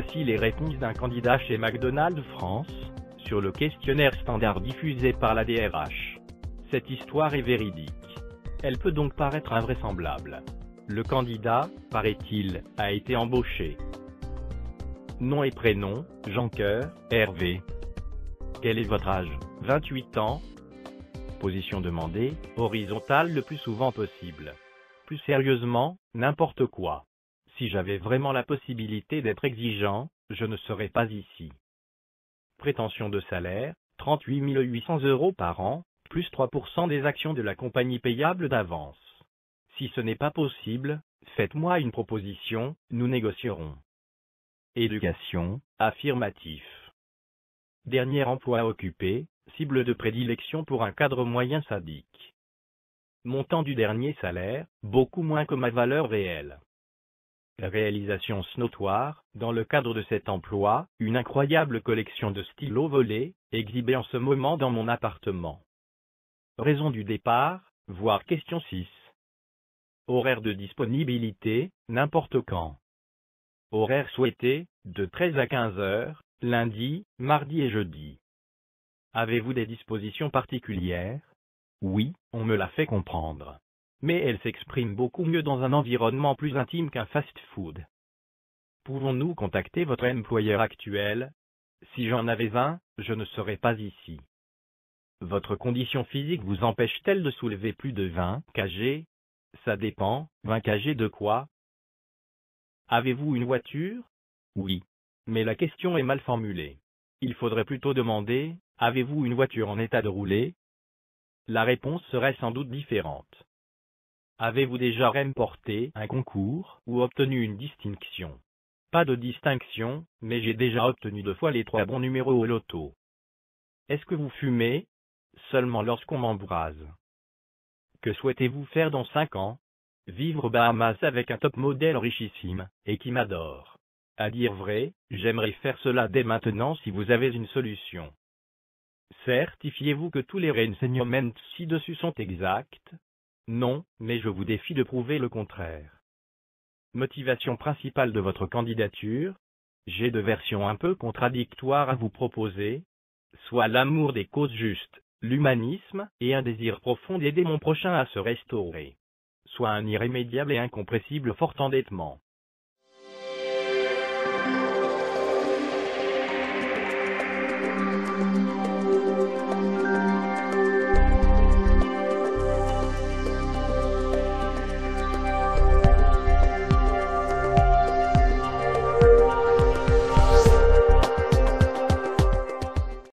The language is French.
Voici les réponses d'un candidat chez McDonald's France, sur le questionnaire standard diffusé par la DRH. Cette histoire est véridique. Elle peut donc paraître invraisemblable. Le candidat, paraît-il, a été embauché. Nom et prénom, Jean Coeur, Hervé. Quel est votre âge? 28 ans. Position demandée, horizontale le plus souvent possible. Plus sérieusement, n'importe quoi. Si j'avais vraiment la possibilité d'être exigeant, je ne serais pas ici. Prétention de salaire, 38 800 euros par an, plus 3% des actions de la compagnie payable d'avance. Si ce n'est pas possible, faites-moi une proposition, nous négocierons. Éducation, affirmatif. Dernier emploi occupé, cible de prédilection pour un cadre moyen sadique. Montant du dernier salaire, beaucoup moins que ma valeur réelle. Réalisation notoire, dans le cadre de cet emploi, une incroyable collection de stylos volés, exhibée en ce moment dans mon appartement. Raison du départ, voire question 6. Horaire de disponibilité, n'importe quand. Horaire souhaité, de 13 à 15 heures, lundi, mardi et jeudi. Avez-vous des dispositions particulières? Oui, on me l'a fait comprendre. Mais elle s'exprime beaucoup mieux dans un environnement plus intime qu'un fast-food. Pouvons-nous contacter votre employeur actuel? Si j'en avais un, je ne serais pas ici. Votre condition physique vous empêche-t-elle de soulever plus de 20 kg? Ça dépend, 20 kg de quoi? Avez-vous une voiture? Oui. Mais la question est mal formulée. Il faudrait plutôt demander, avez-vous une voiture en état de rouler? La réponse serait sans doute différente. Avez-vous déjà remporté un concours ou obtenu une distinction? Pas de distinction, mais j'ai déjà obtenu deux fois les trois bons numéros au loto. Est-ce que vous fumez? Seulement lorsqu'on m'embrase. Que souhaitez-vous faire dans cinq ans? Vivre aux Bahamas avec un top modèle richissime, et qui m'adore. À dire vrai, j'aimerais faire cela dès maintenant si vous avez une solution. Certifiez-vous que tous les renseignements ci-dessus sont exacts? Non, mais je vous défie de prouver le contraire. Motivation principale de votre candidature J'ai deux versions un peu contradictoires à vous proposer, soit l'amour des causes justes, l'humanisme, et un désir profond d'aider mon prochain à se restaurer, soit un irrémédiable et incompressible fort endettement.